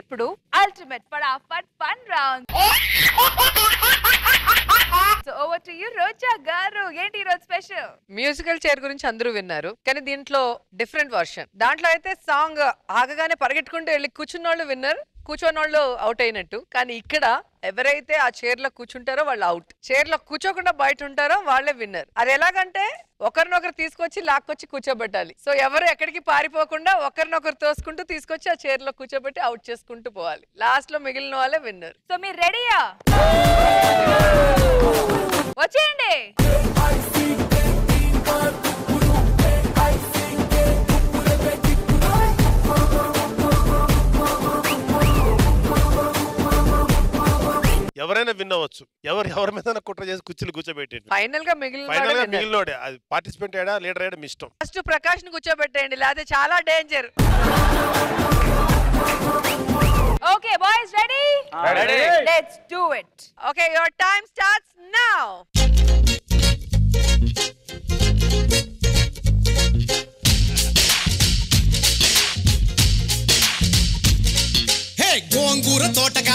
ఇప్పుడు అల్టిమేట్ ఫటాఫట్ fun round so over to you Roja garu. ఏంటి ఈ రోజు స్పెషల్ మ్యూజికల్ చైర్ గురించి అందరూ విన్నారు కానీ దీంట్లో డిఫరెంట్ వర్షన్ దాంట్లో అయితే సాంగ్ ఆగగానే పరిగెట్టుకుంటూ వెళ్ళి కూర్చున్నోళ్ళు విన్నారు కూర్చొని వాళ్ళు అవుట్ అయినట్టు. కానీ ఇక్కడ ఎవరైతే ఆ చైర్లో కూర్చుంటారో వాళ్ళు అవుట్ చైర్లో కూర్చోకుండా బయట ఉంటారో వాళ్ళే విన్నర్ అది ఎలాగంటే ఒకరినొకరు తీసుకొచ్చి లాక్కొచ్చి కూర్చోబెట్టాలి. సో ఎవరు ఎక్కడికి పారిపోకుండా ఒకరినొకరు తోసుకుంటూ తీసుకొచ్చి ఆ చైర్లో కూర్చోబెట్టి అవుట్ చేసుకుంటూ పోవాలి. లాస్ట్లో మిగిలిన వాళ్ళే విన్నర్ సో మీరు రెడీయా వచ్చేయండి. ఎవరైనా విన్ అవ్వచ్చు. ఎవరు ఎవరి మీద కుట్ర చేసి కుర్చీలు కూర్చోబెట్టేది ఫైనల్గా మిగిలిన ఫైనల్గా అది పార్టిసిపెంట్ అయ్యా లీడర్ అయ్యడం మీ ఇష్టం. ఫస్ట్ ప్రకాష్ని కూర్చోబెట్టేయండి లేకపోతే చాలా danger okay boys ready Ready. Let's do it okay your time starts now hey గోంగూర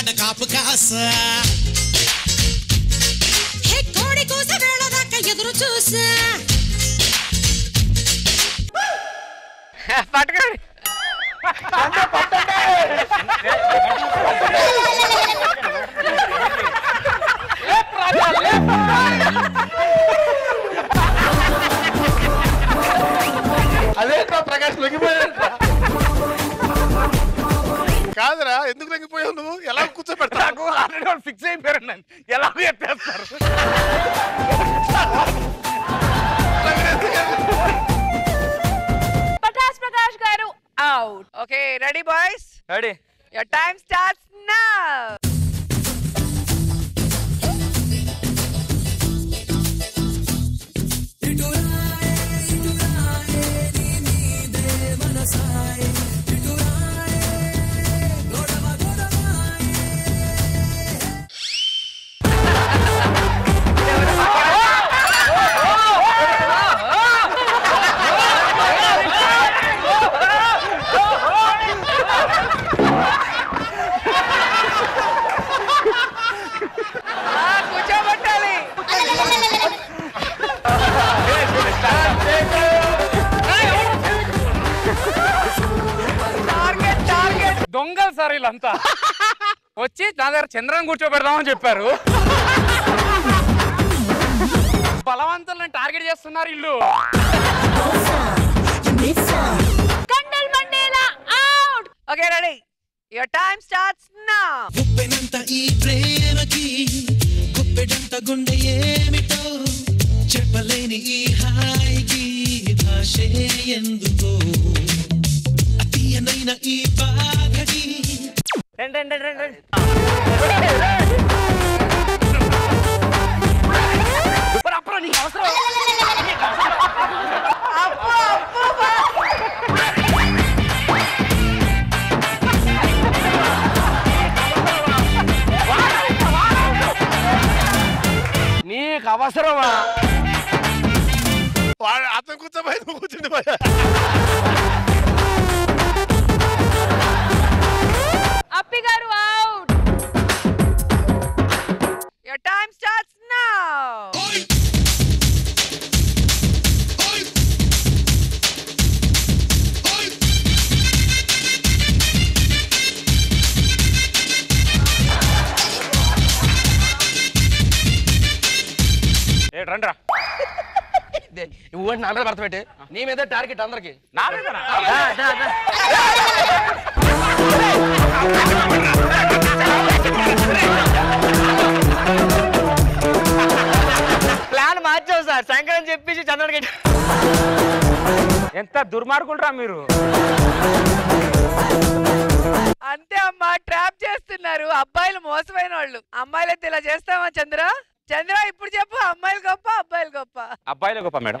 తోటగాడ కాపు కాస. హే కోడి కూస వేళ దాకా ఎదురు చూసా. పట్టుకోండి అదేంట్రా ప్రకాష్ లొంగిపోయాడు ఎందుకు తగ్గిపోయావు నువ్వు? ఎలా కూర్చోబెడతా నాకు ఆల్రెడీ వాళ్ళు ఫిక్స్ అయిపోయారు నన్ను. ఎలాగో ఎత్తేస్తారు Patas Prakash garu out okay ready boys ready your time starts now దొంగలు సార్ వీళ్ళంతా. వచ్చి నా దగ్గర చంద్రం కూర్చోబెడదామని చెప్పారు. బలవంతులను టార్గెట్ చేస్తున్నారు ఇల్లు. కండల్ Mandela out okay ready your time starts now అప్పుడు నీకు అవసరం? నీకు అవసరమా? అతను కూర్చోపోయి నువ్వు నా మీద భర్త పెట్టి. నీ మీద టార్గెట్ అందరికి. నా? ప్లాన్ మార్చావు సార్. శంకరని చెప్పేసి చంద్రుడికి ఎంత దుర్మార్గులరా మీరు? అంతే అమ్మా ట్రాప్ చేస్తున్నారు. అబ్బాయిలు మోసమైన వాళ్ళు అమ్మాయిలైతే ఇలా చేస్తామా చంద్ర? చంద్ర ఇప్పుడు చెప్పు అమ్మాయిలు గొప్ప అబ్బాయిలు గొప్ప? అబ్బాయిలే గొప్ప మేడం.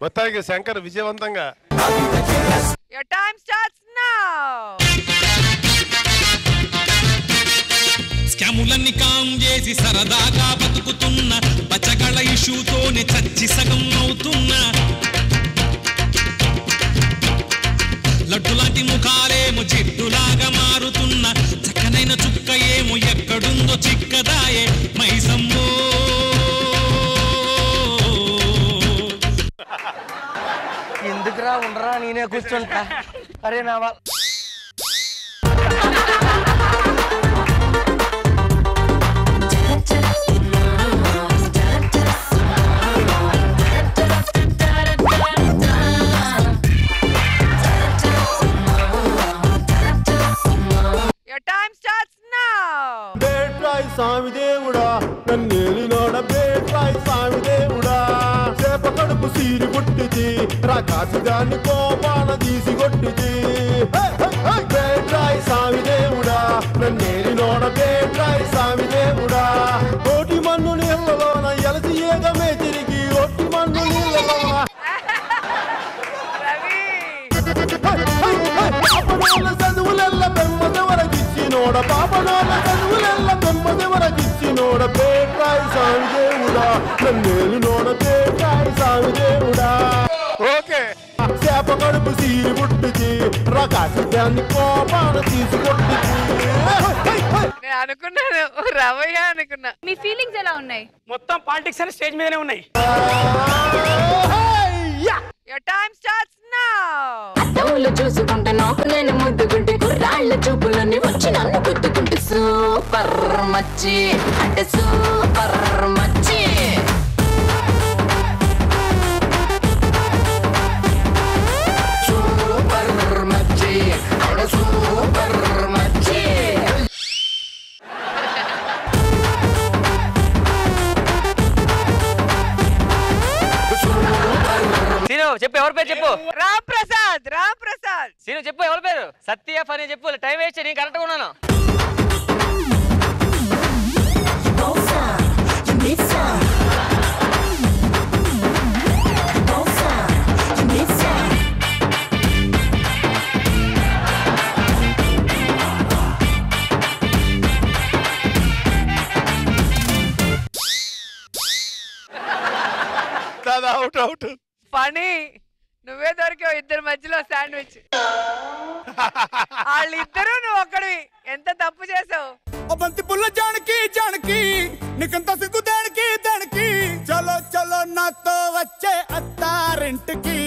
మొత్తానికి శంకర్ విజయవంతంగా యువర్ టైం స్టార్ట్స్ నౌ స్కాములన్నీ కాం చేసి సరదాగా బతుకుతున్న పచ్చగళ ఇష్యూతోనే చచ్చి సగం అవుతున్నా. లడ్డు లాంటి ముఖాలేమో జిడ్డులాగా మారుతున్న చక్కనైన చుక్క ఏమో ఎక్కడుందో చిక్కదాయే నేనే కూర్చుంటా. అరే నా వా- యువర్ టైం స్టార్ట్స్ నౌ బేట్రాయ్ స్వామి దేవుడా నన్నేలినోడ బేట్రాయ్ స్వామి రాకాసి దాన్ని కోపాన తీసి కొట్టిది బేట్రాయ్ స్వామి దేవుడా నన్నేలినోడ బేట్రాయ్ స్వామి దేవుడా. కోటి మన్ను నీళ్ళలోన ఎలసి ఏగమే తిరిగి ఒట్టి మన్ను నీళ్ళలోన. పాపనోళ్ళ చదువులెల్ల బెమ్మదెవరకిచ్చినోడ పాపనోళ్ళ చదువులెల్ల బెమ్మదెవరకిచ్చినోడ పేట్రాయి స్వామి దేవుడా నన్నేలు నోడ పేట్రాయి స్వామి దేవుడా. ఓకే. చేప కడుపు సీరి పుట్టింది రకాసి దాన్ని కోపాన తీసుకొట్టింది నేను అనుకున్నాను రవయ్య అనుకున్నా. మీ ఫీలింగ్స్ ఎలా ఉన్నాయి? మొత్తం పాలిటిక్స్ అని స్టేజ్ మీదనే ఉన్నాయి. యువర్ టైం స్టార్ట్స్ నౌ అద్దములు చూసుకుంటే నాకు నేను ముద్దుకుంటే కుర్రాళ్ళ చూపులన్నీ వచ్చి నన్ను గుద్దుకుంటే సూపర్ మచ్చి అంటే సూపర్ మచ్చి. సీను చెప్పు ఎవరి పేరు? సత్య అని చెప్పు టైం వేస్ట్ నేను కరెక్ట్గా ఉన్నాను. అవుట్ అవుట్ పని నువ్వే దొరికావు ఇద్దరు మధ్యలో శాండ్విచ్. వాళ్ళిద్దరూ నువ్వు ఒక్కడివి ఎంత తప్పు చేసావు? ఓ బంతి పుల్ల జానకి జానకి నీకంత సిగ్గు దానికి దానికి? చలో చలో నాతో వచ్చే అత్తారింటికి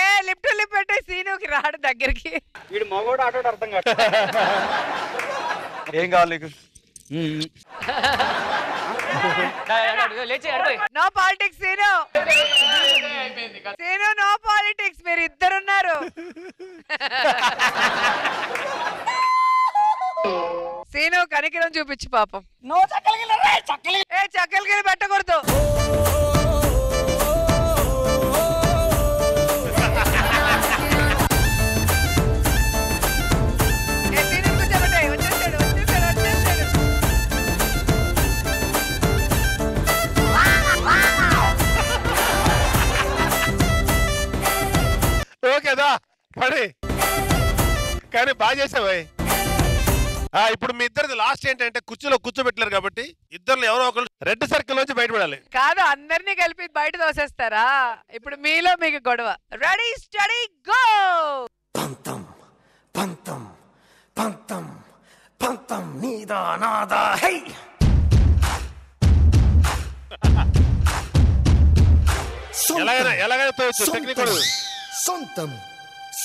ఏ లిఫ్ట్ లిప్ పెట్టే సీనుకి రాడు దగ్గరికి. వీడు మగోడు ఆటోడు అర్థం కాదు ఏం కావాలి నీకు? No politics Seenu Seenu no politics మీరు ఇద్దరున్నారు సీను కనికిరం చూపించు పాపం. ఏ చక్కలకి పెట్టకూడదు. బాగా చేసావు ఆ, ఇప్పుడు మీ ఇద్దరిది లాస్ట్ ఏంటంటే కుర్చీలో కూర్చోబెట్టలేరు కాబట్టి ఇద్దరు ఎవరో ఒకరు రెడ్ సర్కిల్ నుంచి బయటపడాలి. కాదు అందరినీ కలిపి బయట తోసేస్తారా? ఇప్పుడు మీలో మీకు గొడవ. రెడీ స్టడీ గో పంతం పంతం పంతం పంతం నీదా నాదా హై! ఎలాగైనా ఎలాగైనా. సొంతం.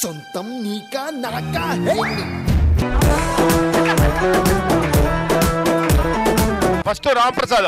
సొంతం నీకా నాకా ఫస్ట్ రామ్ ప్రసాద్